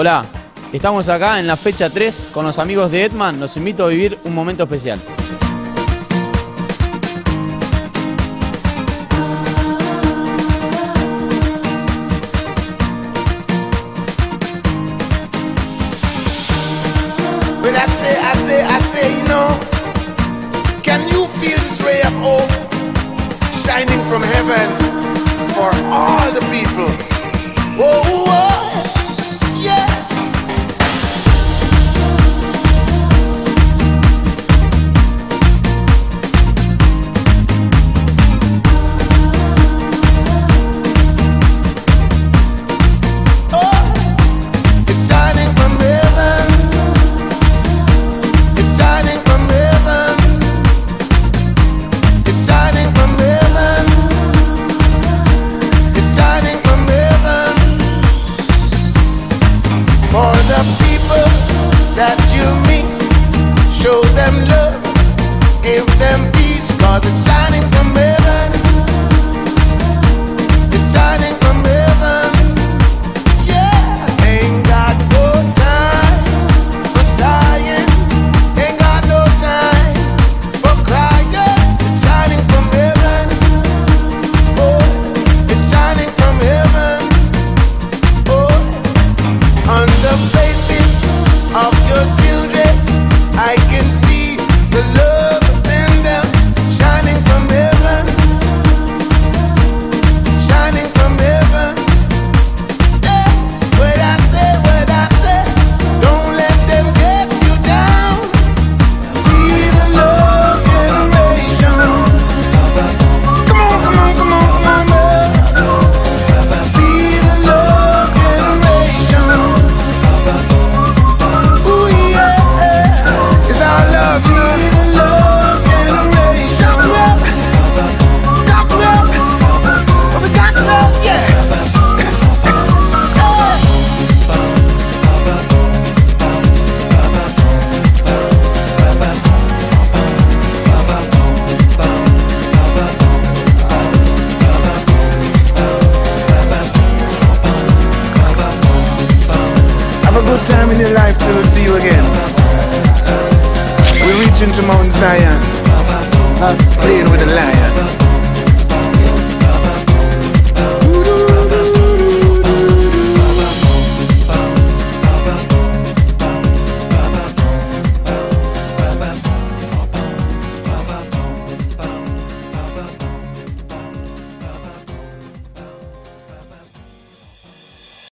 Hola, estamos acá en la fecha 3 con los amigos de Edman. Los invito a vivir un momento especial. When I say, I say, I say, you know, can you feel this ray of hope shining from heaven for all the people? Whoa, whoa. that you meet. Show them love, give them peace, cause it's marching to Mount Zion, playing with a lion.